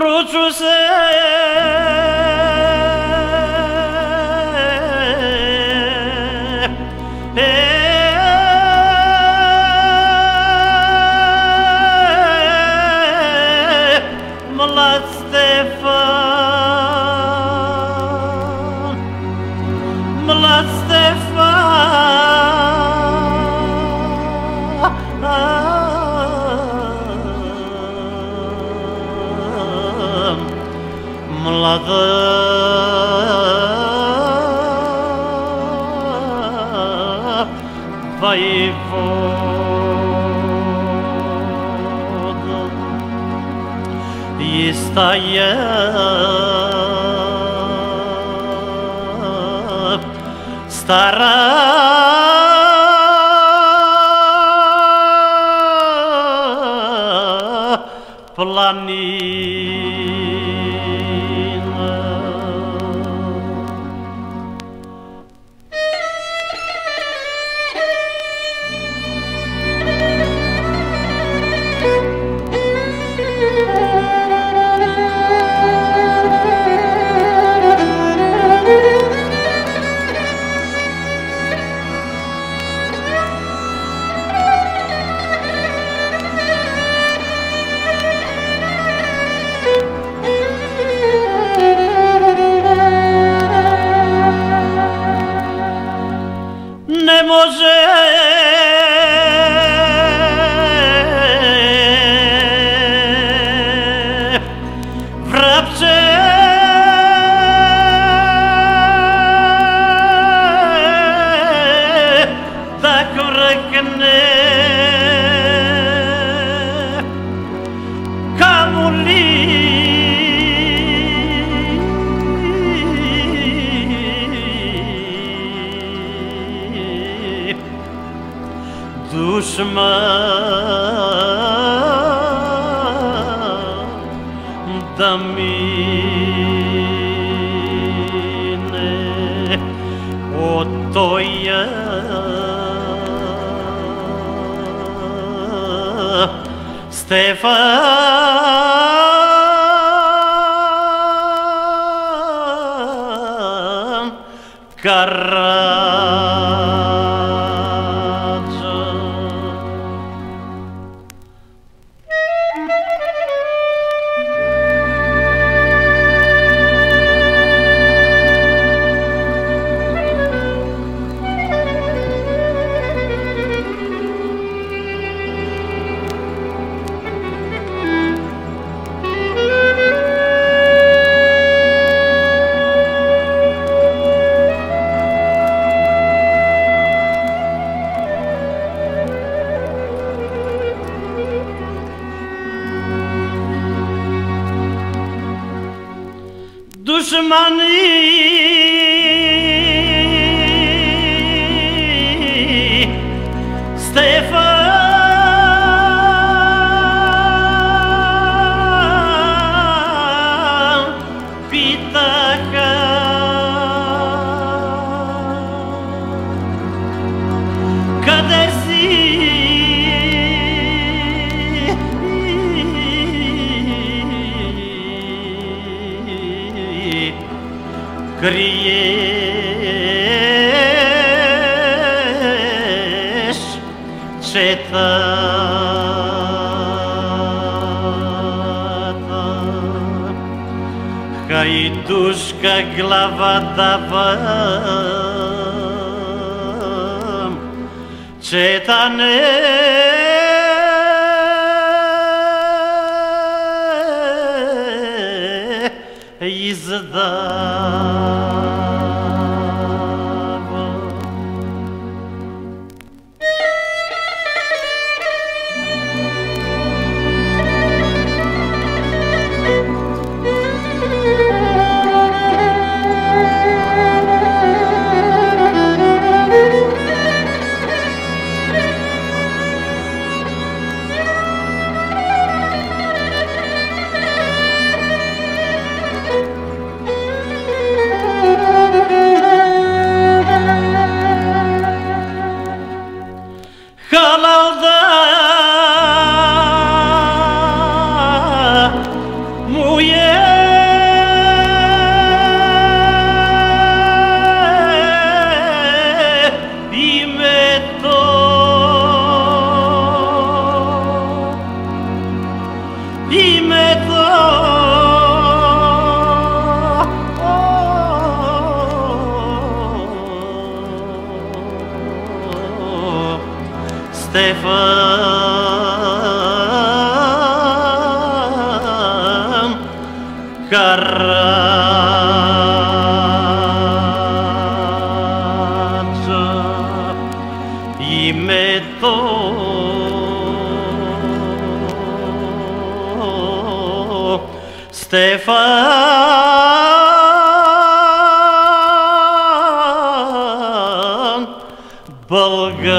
ruçu sen Mlada воевода И стоят старая планета Του σμα. Την ο Τόια. Στεφάν. Καρά. money. κρυές τσετάτα χαϊτούσκα γλαβανταβά τσετανές the Стефан Караджа името Стефан Българ